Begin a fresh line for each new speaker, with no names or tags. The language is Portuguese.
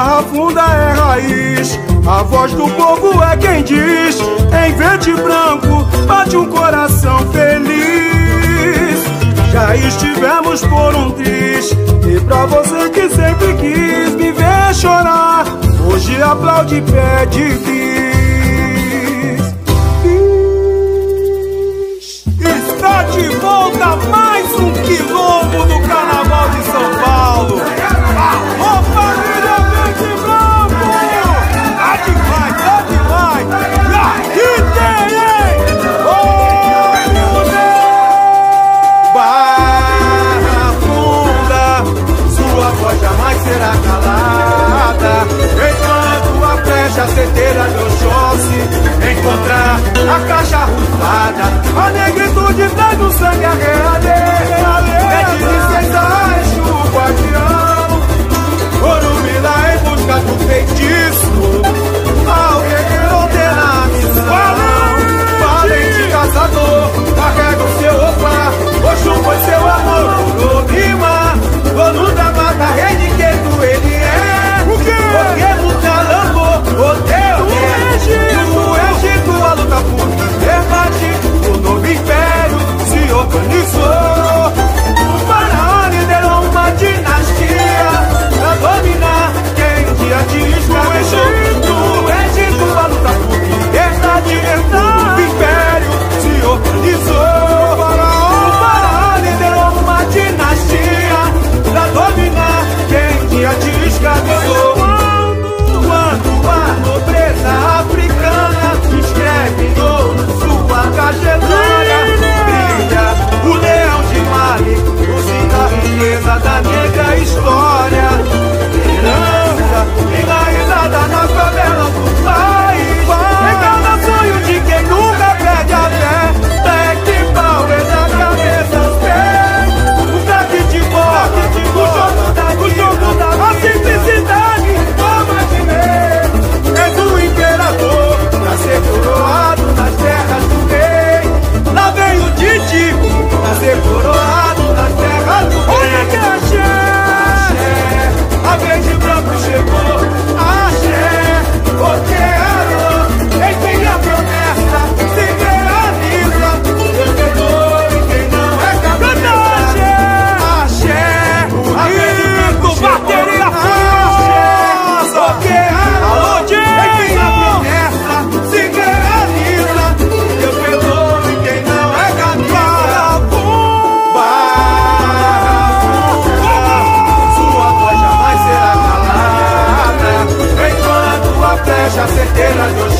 Barra Funda é raiz, a voz do povo é quem diz. Em verde e branco bate um coração feliz. Já estivemos por um triste e pra você que sempre quis me ver chorar, hoje aplaude e pede pis Está de volta mais um quilombo do Carnaval de feira de Oxóssi Encontrar a caixa rufada muchas estrellas yo